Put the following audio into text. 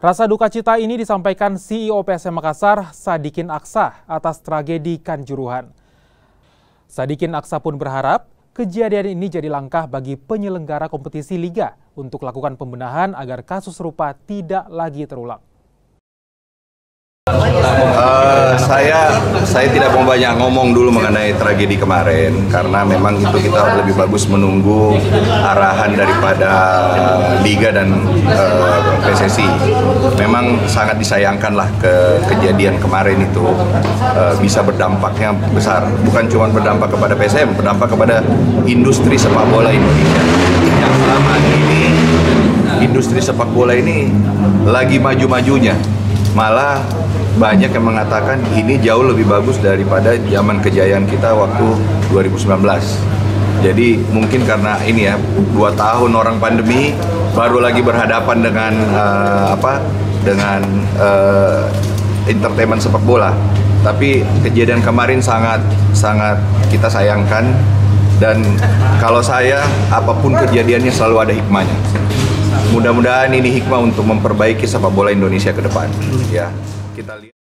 Rasa duka cita ini disampaikan CEO PSM Makassar, Sadikin Aksa, atas tragedi Kanjuruhan. Sadikin Aksa pun berharap kejadian ini jadi langkah bagi penyelenggara kompetisi liga untuk lakukan pembenahan agar kasus serupa tidak lagi terulang. Uh, saya saya tidak mau banyak ngomong dulu mengenai tragedi kemarin karena memang itu kita lebih bagus menunggu arahan daripada liga dan uh, eh, PSSI. Memang sangat disayangkan lah ke kejadian kemarin itu uh, bisa berdampaknya besar. Bukan cuma berdampak kepada PSM, berdampak kepada industri sepak bola Indonesia yang selama ini industri sepak bola ini lagi maju-majunya malah banyak yang mengatakan ini jauh lebih bagus daripada zaman kejayaan kita waktu 2019. Jadi mungkin karena ini ya dua tahun orang pandemi baru lagi berhadapan dengan uh, apa dengan uh, entertainment sepak bola. Tapi kejadian kemarin sangat sangat kita sayangkan dan kalau saya apa pun kejadiannya selalu ada hikmahnya. Mudah-mudahan ini hikmah untuk memperbaiki sepak bola Indonesia ke depan. Ya, kita lihat.